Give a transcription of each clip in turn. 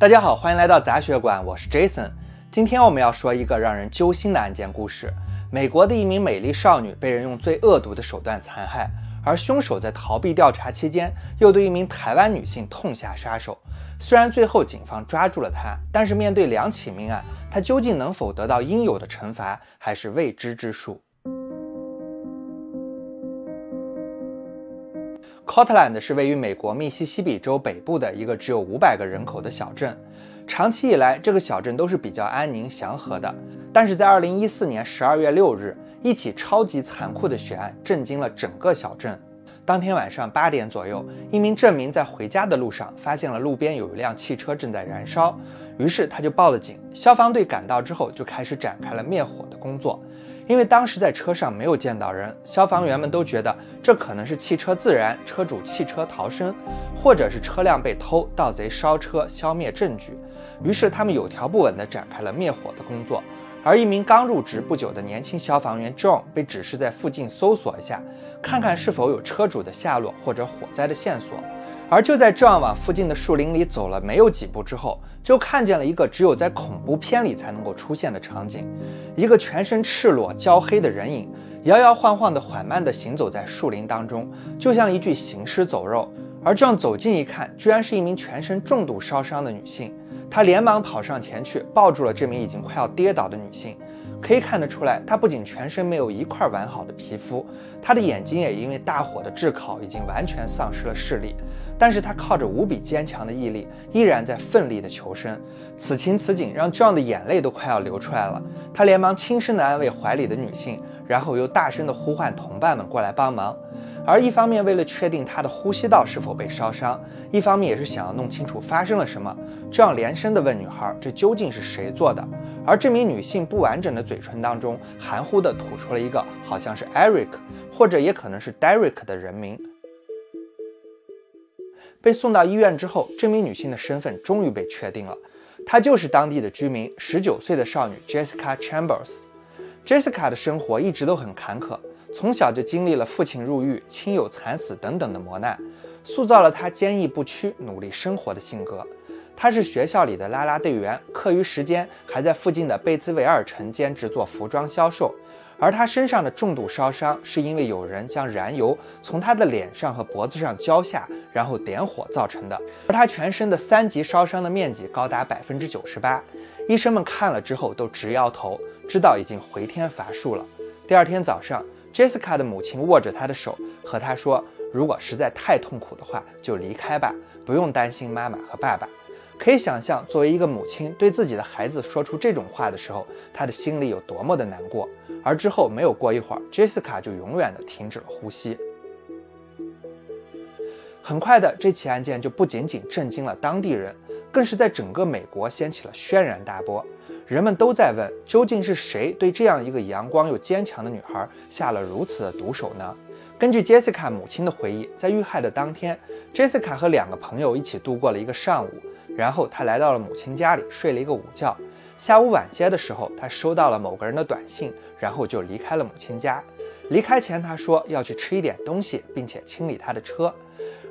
大家好，欢迎来到杂学馆，我是 Jason。今天我们要说一个让人揪心的案件故事：美国的一名美丽少女被人用最恶毒的手段残害，而凶手在逃避调查期间又对一名台湾女性痛下杀手。虽然最后警方抓住了他，但是面对两起命案，他究竟能否得到应有的惩罚，还是未知之数。Cortland 是位于美国密西西比州北部的一个只有五百个人口的小镇。长期以来，这个小镇都是比较安宁祥和的。但是在二零一四年十二月六日，一起超级残酷的血案震惊了整个小镇。当天晚上八点左右，一名镇民在回家的路上发现了路边有一辆汽车正在燃烧，于是他就报了警。消防队赶到之后，就开始展开了灭火的工作。因为当时在车上没有见到人，消防员们都觉得这可能是汽车自燃，车主弃车逃生，或者是车辆被偷，盗贼烧车消灭证据。于是他们有条不紊地展开了灭火的工作。而一名刚入职不久的年轻消防员 John 被指示在附近搜索一下，看看是否有车主的下落或者火灾的线索。而就在 John 往附近的树林里走了没有几步之后，就看见了一个只有在恐怖片里才能够出现的场景：一个全身赤裸、焦黑的人影，摇摇晃晃地、缓慢地行走在树林当中，就像一具行尸走肉。而这样走近一看，居然是一名全身重度烧伤的女性。他连忙跑上前去，抱住了这名已经快要跌倒的女性。可以看得出来，她不仅全身没有一块完好的皮肤，她的眼睛也因为大火的炙烤已经完全丧失了视力。但是他靠着无比坚强的毅力，依然在奋力的求生。此情此景让 John 的眼泪都快要流出来了。他连忙轻声的安慰怀里的女性，然后又大声的呼唤同伴们过来帮忙。而一方面为了确定他的呼吸道是否被烧伤，一方面也是想要弄清楚发生了什么。这样连声的问女孩：“这究竟是谁做的？”而这名女性不完整的嘴唇当中含糊的吐出了一个好像是 Eric，或者也可能是 Derek 的人名。被送到医院之后，这名女性的身份终于被确定了，她就是当地的居民，十九岁的少女 Jessica Chambers。Jessica 的生活一直都很坎坷，从小就经历了父亲入狱、亲友惨死等等的磨难，塑造了她坚毅不屈、努力生活的性格。她是学校里的啦啦队员，课余时间还在附近的贝兹维尔城兼职做服装销售。而他身上的重度烧伤，是因为有人将燃油从他的脸上和脖子上浇下，然后点火造成的。而他全身的三级烧伤的面积高达百分之九十八，医生们看了之后都直摇头，知道已经回天乏术了。第二天早上，Jessica 的母亲握着他的手，和他说：“如果实在太痛苦的话，就离开吧，不用担心妈妈和爸爸。”可以想象，作为一个母亲对自己的孩子说出这种话的时候，她的心里有多么的难过。而之后没有过一会儿，Jessica 就永远的停止了呼吸。很快的，这起案件就不仅仅震惊了当地人，更是在整个美国掀起了轩然大波。人们都在问，究竟是谁对这样一个阳光又坚强的女孩下了如此的毒手呢？根据 Jessica 母亲的回忆，在遇害的当天，Jessica 和两个朋友一起度过了一个上午。然后他来到了母亲家里睡了一个午觉。下午晚些的时候，他收到了某个人的短信，然后就离开了母亲家。离开前，他说要去吃一点东西，并且清理他的车。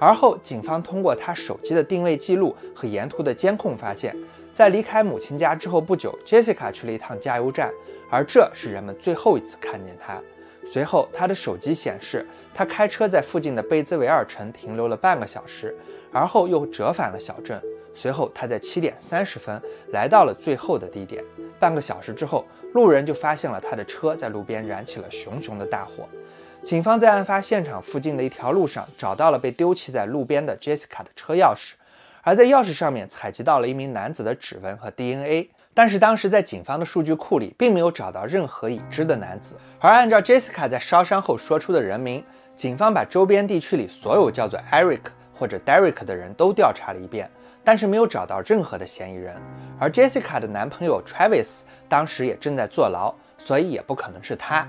而后，警方通过他手机的定位记录和沿途的监控发现，在离开母亲家之后不久，Jessica 去了一趟加油站，而这是人们最后一次看见他。随后，他的手机显示，他开车在附近的贝兹维尔城停留了半个小时，而后又折返了小镇。随后，他在七点三十分来到了最后的地点。半个小时之后，路人就发现了他的车在路边燃起了熊熊的大火。警方在案发现场附近的一条路上找到了被丢弃在路边的 Jessica 的车钥匙，而在钥匙上面采集到了一名男子的指纹和 DNA。但是当时在警方的数据库里并没有找到任何已知的男子。而按照 Jessica 在烧伤后说出的人名，警方把周边地区里所有叫做 Eric 或者 Derek 的人都调查了一遍。但是没有找到任何的嫌疑人，而 Jessica 的男朋友 Travis 当时也正在坐牢，所以也不可能是他。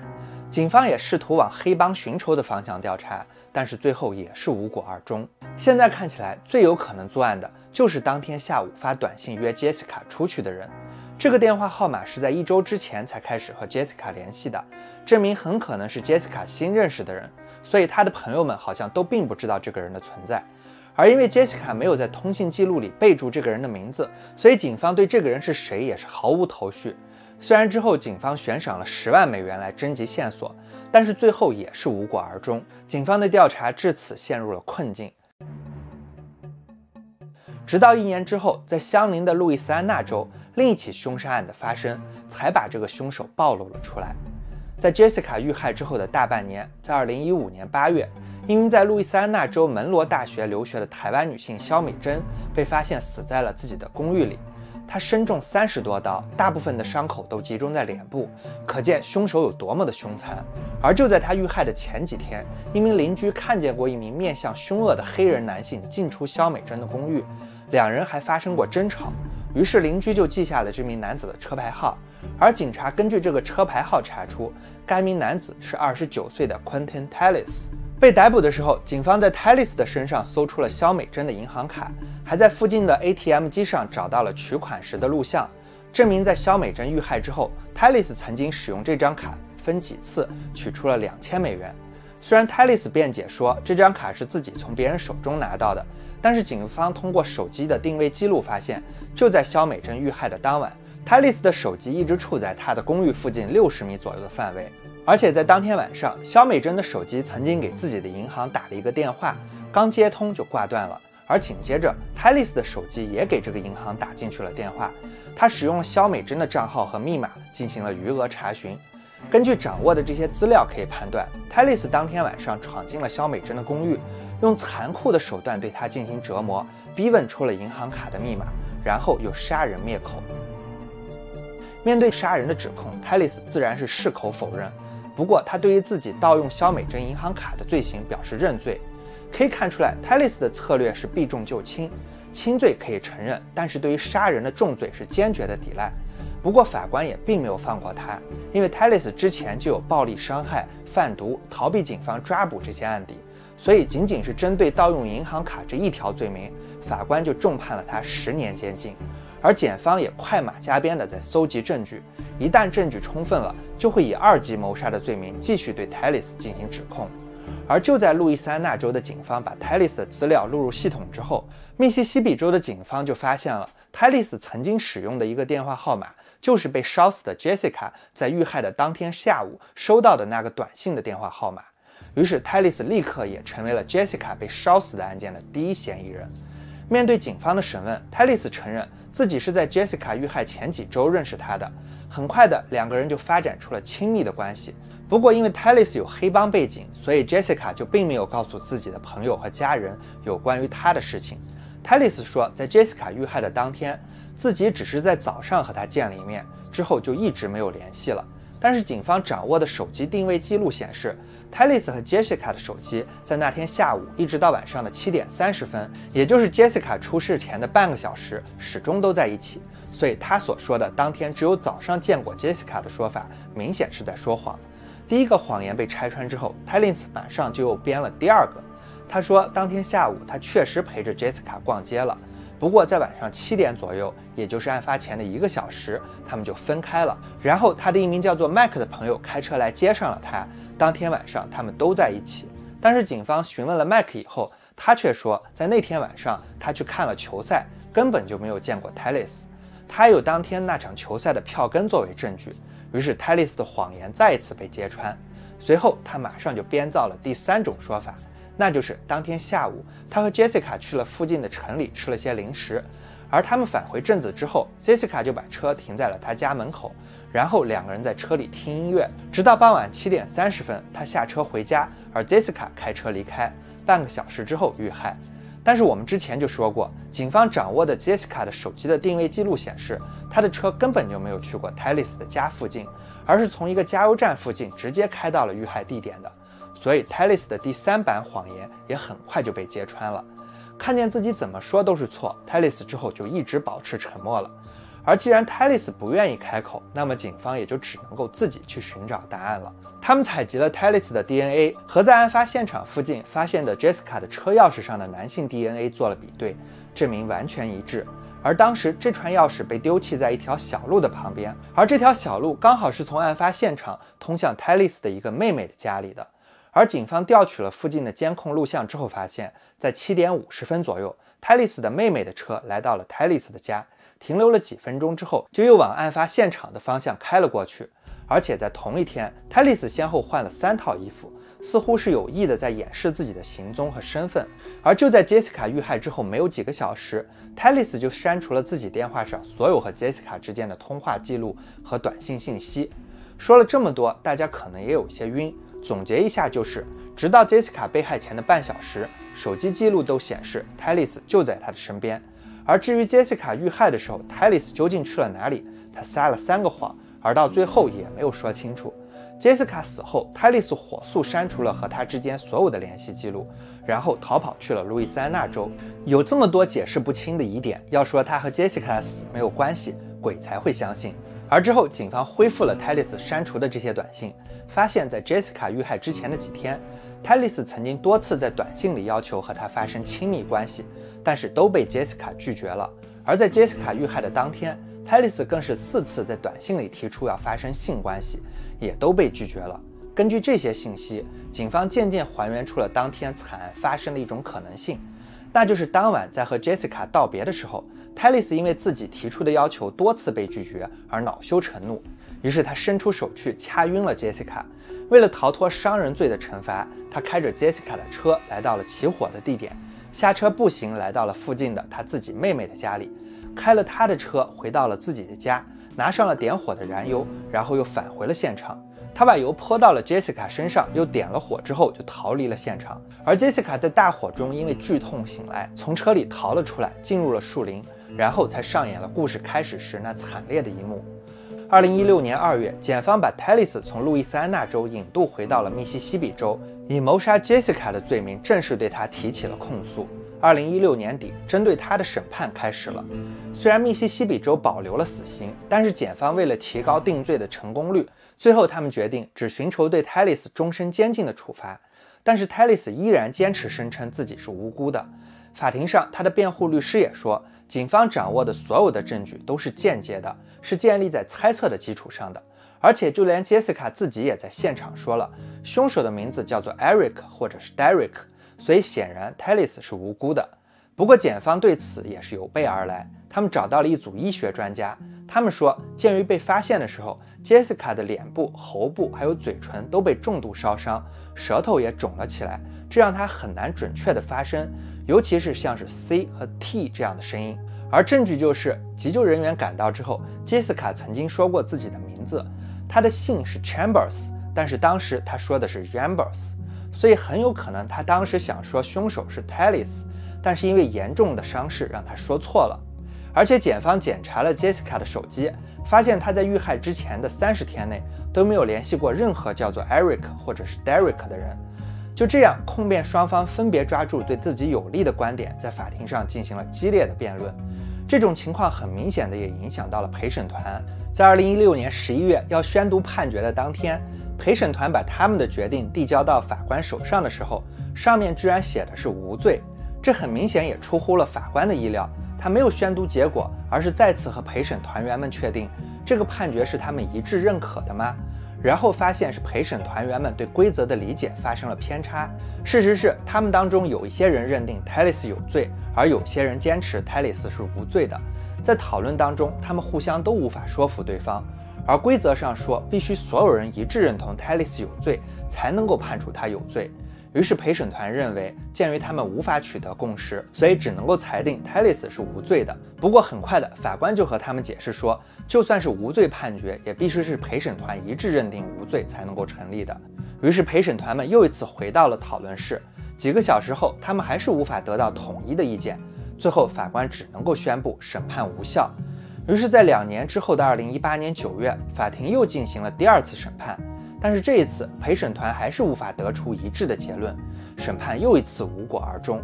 警方也试图往黑帮寻仇的方向调查，但是最后也是无果而终。现在看起来最有可能作案的就是当天下午发短信约 Jessica 出去的人。这个电话号码是在一周之前才开始和 Jessica 联系的，证明很可能是 Jessica 新认识的人，所以他的朋友们好像都并不知道这个人的存在。而因为 Jessica 没有在通信记录里备注这个人的名字，所以警方对这个人是谁也是毫无头绪。虽然之后警方悬赏了十万美元来征集线索，但是最后也是无果而终。警方的调查至此陷入了困境。直到一年之后，在相邻的路易斯安那州，另一起凶杀案的发生，才把这个凶手暴露了出来。在 Jessica 遇害之后的大半年，在2015年8月，一名在路易斯安那州门罗大学留学的台湾女性肖美珍被发现死在了自己的公寓里。她身中三十多刀，大部分的伤口都集中在脸部，可见凶手有多么的凶残。而就在她遇害的前几天，一名邻居看见过一名面相凶恶的黑人男性进出肖美珍的公寓。两人还发生过争吵，于是邻居就记下了这名男子的车牌号，而警察根据这个车牌号查出，该名男子是二十九岁的 Quentin Tellis。被逮捕的时候，警方在 Tellis 的身上搜出了肖美珍的银行卡，还在附近的 ATM 机上找到了取款时的录像，证明在肖美珍遇害之后，Tellis 曾经使用这张卡分几次取出了两千美元。虽然 Tellis 辩解说这张卡是自己从别人手中拿到的。但是警方通过手机的定位记录发现，就在肖美珍遇害的当晚，泰利斯的手机一直处在他的公寓附近六十米左右的范围。而且在当天晚上，肖美珍的手机曾经给自己的银行打了一个电话，刚接通就挂断了。而紧接着，泰利斯的手机也给这个银行打进去了电话，他使用了肖美珍的账号和密码进行了余额查询。根据掌握的这些资料可以判断，泰利斯当天晚上闯进了肖美珍的公寓。用残酷的手段对她进行折磨，逼问出了银行卡的密码，然后又杀人灭口。面对杀人的指控，泰利斯自然是矢口否认。不过，他对于自己盗用肖美珍银行卡的罪行表示认罪。可以看出来，泰利斯的策略是避重就轻，轻罪可以承认，但是对于杀人的重罪是坚决的抵赖。不过，法官也并没有放过他，因为泰利斯之前就有暴力伤害、贩毒、逃避警方抓捕这些案底。所以，仅仅是针对盗用银行卡这一条罪名，法官就重判了他十年监禁。而检方也快马加鞭地在搜集证据，一旦证据充分了，就会以二级谋杀的罪名继续对泰利斯进行指控。而就在路易斯安那州的警方把泰利斯的资料录入系统之后，密西西比州的警方就发现了泰利斯曾经使用的一个电话号码，就是被烧死的 Jessica 在遇害的当天下午收到的那个短信的电话号码。于是，泰利斯立刻也成为了 Jessica 被烧死的案件的第一嫌疑人。面对警方的审问，泰利斯承认自己是在 Jessica 遇害前几周认识她的。很快的，两个人就发展出了亲密的关系。不过，因为泰利斯有黑帮背景，所以 Jessica 就并没有告诉自己的朋友和家人有关于他的事情。泰利斯说，在 Jessica 遇害的当天，自己只是在早上和他见了一面，之后就一直没有联系了。但是，警方掌握的手机定位记录显示。泰利斯和 Jessica 的手机在那天下午一直到晚上的七点三十分，也就是 Jessica 出事前的半个小时，始终都在一起。所以他所说的当天只有早上见过 Jessica 的说法，明显是在说谎。第一个谎言被拆穿之后，泰利斯马上就又编了第二个。他说当天下午他确实陪着 Jessica 逛街了，不过在晚上七点左右，也就是案发前的一个小时，他们就分开了。然后他的一名叫做 Mike 的朋友开车来接上了他。当天晚上，他们都在一起。但是警方询问了麦克以后，他却说，在那天晚上，他去看了球赛，根本就没有见过泰利斯。他有当天那场球赛的票根作为证据。于是，泰利斯的谎言再一次被揭穿。随后，他马上就编造了第三种说法，那就是当天下午，他和 Jessica 去了附近的城里吃了些零食，而他们返回镇子之后，Jessica 就把车停在了他家门口。然后两个人在车里听音乐，直到傍晚七点三十分，他下车回家，而 Jessica 开车离开。半个小时之后遇害。但是我们之前就说过，警方掌握的 Jessica 的手机的定位记录显示，他的车根本就没有去过 t 丽 l i s 的家附近，而是从一个加油站附近直接开到了遇害地点的。所以 t 丽 l i s 的第三版谎言也很快就被揭穿了。看见自己怎么说都是错 t 丽 l i s 之后就一直保持沉默了。而既然泰利斯不愿意开口，那么警方也就只能够自己去寻找答案了。他们采集了泰利斯的 DNA 和在案发现场附近发现的 Jessica 的车钥匙上的男性 DNA 做了比对，证明完全一致。而当时这串钥匙被丢弃在一条小路的旁边，而这条小路刚好是从案发现场通向泰利斯的一个妹妹的家里的。而警方调取了附近的监控录像之后，发现，在七点五十分左右，泰利斯的妹妹的车来到了泰利斯的家，停留了几分钟之后，就又往案发现场的方向开了过去。而且在同一天，泰利斯先后换了三套衣服，似乎是有意的在掩饰自己的行踪和身份。而就在杰西卡遇害之后没有几个小时，泰利斯就删除了自己电话上所有和杰西卡之间的通话记录和短信信息。说了这么多，大家可能也有些晕。总结一下就是，直到杰西卡被害前的半小时，手机记录都显示泰利斯就在他的身边。而至于杰西卡遇害的时候，泰利斯究竟去了哪里，他撒了三个谎，而到最后也没有说清楚。杰西卡死后，泰利斯火速删除了和他之间所有的联系记录，然后逃跑去了路易斯安那州。有这么多解释不清的疑点，要说他和杰西卡的死没有关系，鬼才会相信。而之后，警方恢复了泰利斯删除的这些短信。发现，在 Jessica 遇害之前的几天，泰利斯曾经多次在短信里要求和她发生亲密关系，但是都被 Jessica 拒绝了。而在 Jessica 遇害的当天，泰利斯更是四次在短信里提出要发生性关系，也都被拒绝了。根据这些信息，警方渐渐还原出了当天惨案发生的一种可能性，那就是当晚在和 Jessica 道别的时候，泰利斯因为自己提出的要求多次被拒绝而恼羞成怒。于是他伸出手去掐晕了杰西卡。为了逃脱伤人罪的惩罚，他开着杰西卡的车来到了起火的地点，下车步行来到了附近的他自己妹妹的家里，开了他的车回到了自己的家，拿上了点火的燃油，然后又返回了现场。他把油泼到了 Jessica 身上，又点了火之后就逃离了现场。而 Jessica 在大火中因为剧痛醒来，从车里逃了出来，进入了树林，然后才上演了故事开始时那惨烈的一幕。二零一六年二月，检方把泰利斯从路易斯安那州引渡回到了密西西比州，以谋杀 Jessica 的罪名正式对他提起了控诉。二零一六年底，针对他的审判开始了。虽然密西西比州保留了死刑，但是检方为了提高定罪的成功率，最后他们决定只寻求对泰利斯终身监禁的处罚。但是泰利斯依然坚持声称自己是无辜的。法庭上，他的辩护律师也说。警方掌握的所有的证据都是间接的，是建立在猜测的基础上的。而且，就连 Jessica 自己也在现场说了，凶手的名字叫做 Eric 或者是 Derek，所以显然 Talis 是无辜的。不过，检方对此也是有备而来，他们找到了一组医学专家，他们说，鉴于被发现的时候，Jessica 的脸部、喉部还有嘴唇都被重度烧伤，舌头也肿了起来，这让他很难准确的发声。尤其是像是 C 和 T 这样的声音，而证据就是急救人员赶到之后，杰斯卡曾经说过自己的名字，他的姓是 Chambers，但是当时他说的是 Rambers，所以很有可能他当时想说凶手是 Talis，但是因为严重的伤势让他说错了。而且检方检查了 Jessica 的手机，发现他在遇害之前的三十天内都没有联系过任何叫做 Eric 或者是 Derek 的人。就这样，控辩双方分别抓住对自己有利的观点，在法庭上进行了激烈的辩论。这种情况很明显的也影响到了陪审团。在二零一六年十一月要宣读判决的当天，陪审团把他们的决定递交到法官手上的时候，上面居然写的是无罪。这很明显也出乎了法官的意料。他没有宣读结果，而是再次和陪审团员们确定这个判决是他们一致认可的吗？然后发现是陪审团员们对规则的理解发生了偏差。事实是，他们当中有一些人认定泰利斯有罪，而有些人坚持泰利斯是无罪的。在讨论当中，他们互相都无法说服对方。而规则上说，必须所有人一致认同泰利斯有罪，才能够判处他有罪。于是陪审团认为，鉴于他们无法取得共识，所以只能够裁定泰利斯是无罪的。不过很快的，法官就和他们解释说，就算是无罪判决，也必须是陪审团一致认定无罪才能够成立的。于是陪审团们又一次回到了讨论室。几个小时后，他们还是无法得到统一的意见。最后，法官只能够宣布审判无效。于是，在两年之后的二零一八年九月，法庭又进行了第二次审判。但是这一次陪审团还是无法得出一致的结论，审判又一次无果而终。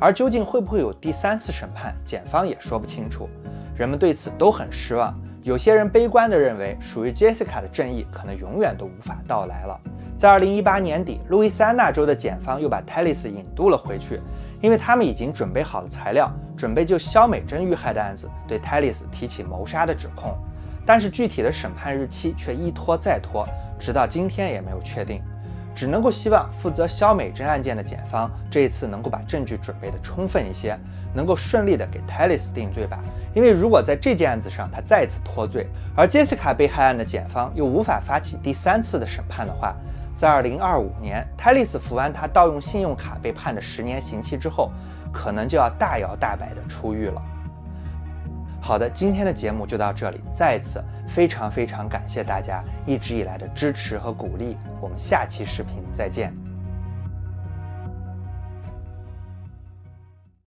而究竟会不会有第三次审判，检方也说不清楚。人们对此都很失望。有些人悲观地认为，属于 Jessica 的正义可能永远都无法到来了。在二零一八年底，路易斯安那州的检方又把 Talis 引渡了回去，因为他们已经准备好了材料，准备就肖美珍遇害的案子对 Talis 提起谋杀的指控。但是具体的审判日期却一拖再拖。直到今天也没有确定。只能够希望负责肖美珍案件的检方这一次能够把证据准备的充分一些，能够顺利的给泰利斯定罪吧。因为如果在这件案子上他再次脱罪，而杰西卡被害案的检方又无法发起第三次的审判的话，在二零二五年泰利斯服完他盗用信用卡被判的十年刑期之后，可能就要大摇大摆的出狱了。好的，今天的节目就到这里，再次非常非常感谢大家一直以来的支持和鼓励，我们下期视频再见。